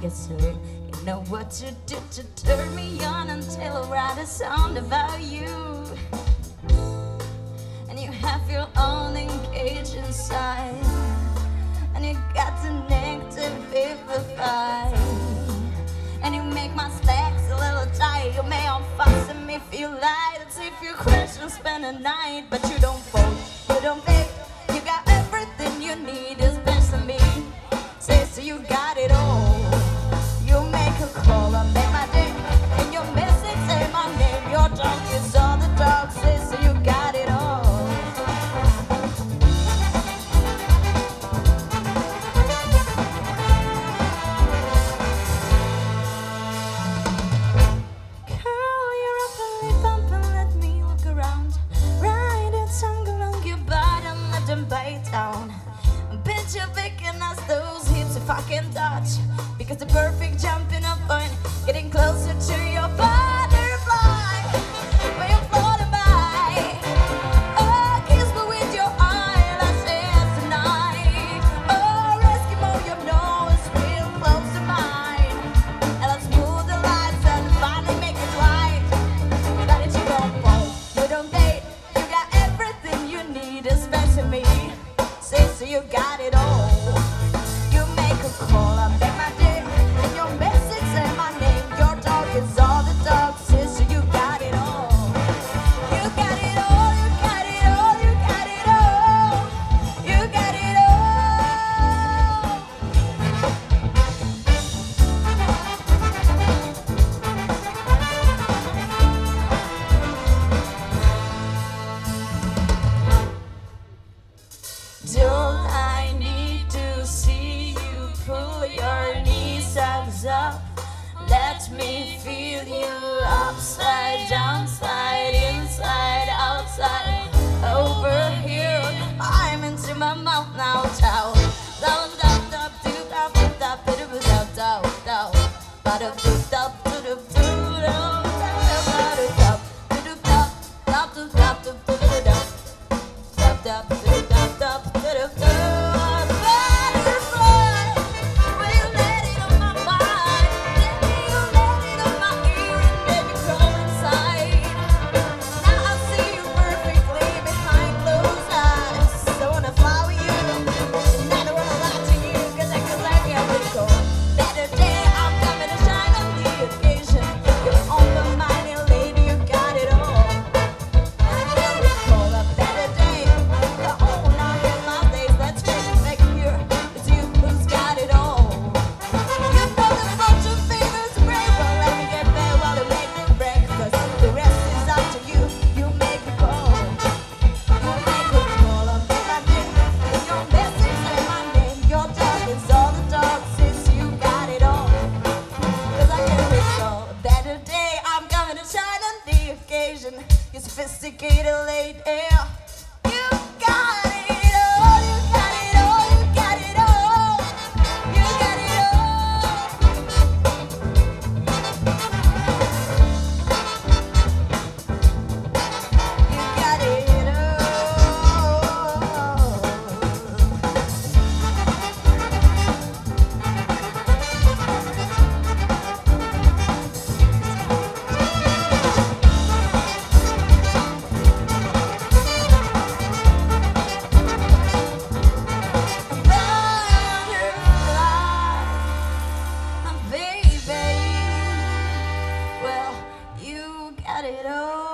gets hurt. You know what to do to turn me on until I write a song about you. And you have your own cage inside. And you got the neck to vivify. And you make my slacks a little tight. You may unfasten me if you lie. That's if you crash and spend a night. But you don't fold, you don't pay. in Baytown. Bitch, you're picking us those hips if I can touch. Because the perfect jumping up point. your knees and up. Let me feel you upside down, slide inside, outside, over here. I'm into my mouth now, child. Asian, you sophisticated lady. it up.